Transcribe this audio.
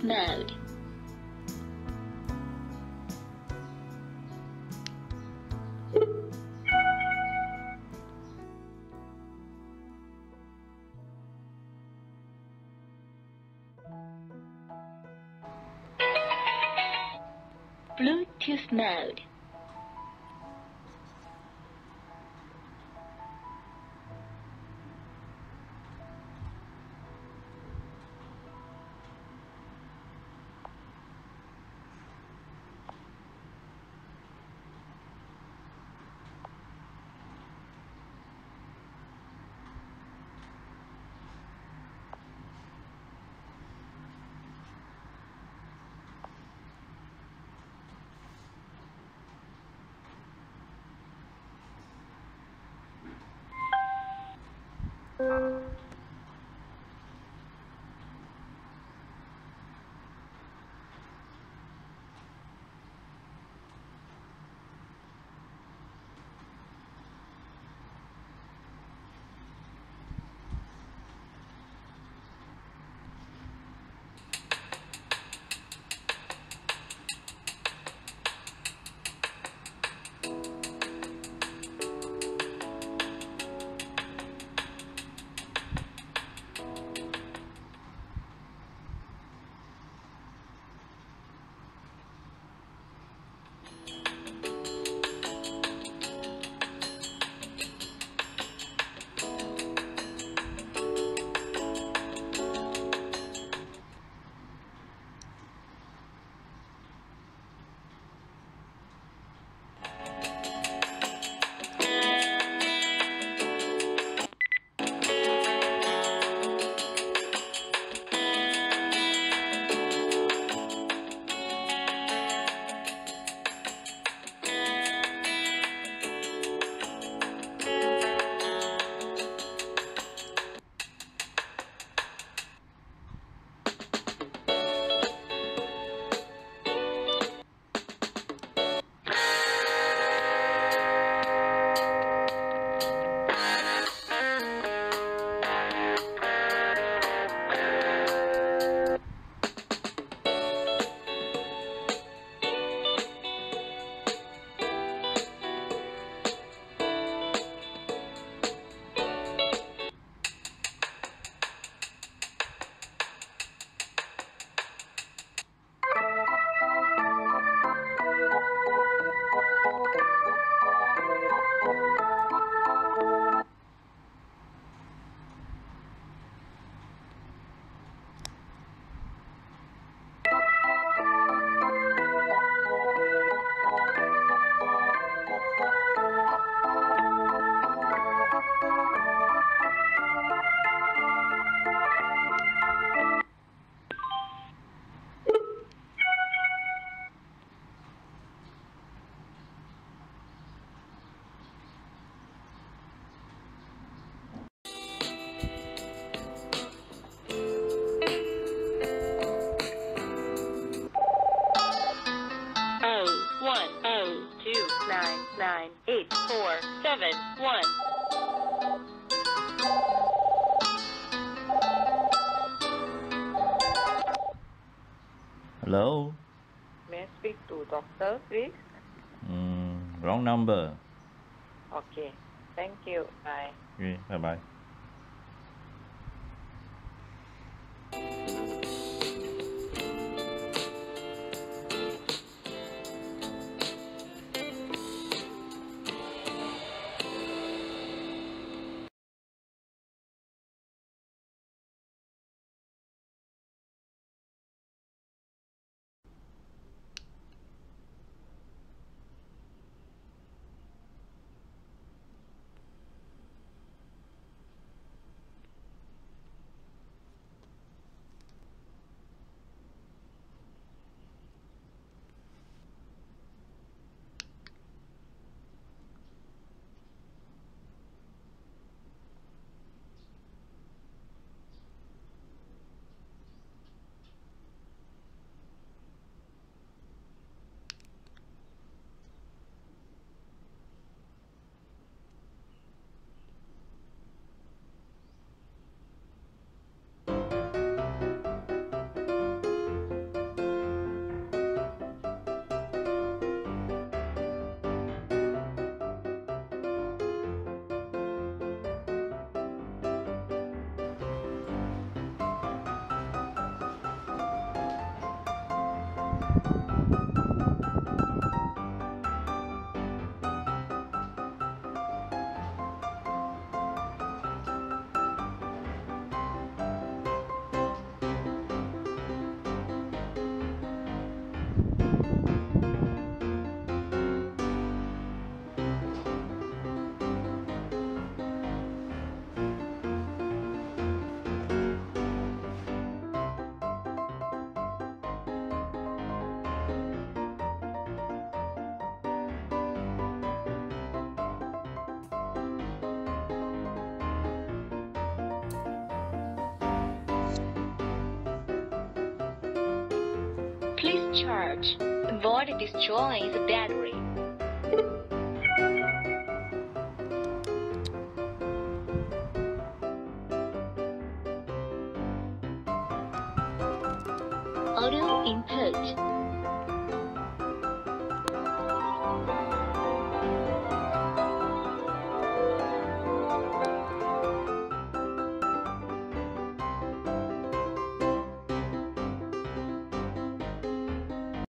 Bluetooth mode. Bluetooth mode. 好。Hello? May I speak to doctor, please? Mm, wrong number. Okay. Thank you. Bye. Okay, bye Please charge. Avoid destroying the battery. Audio input.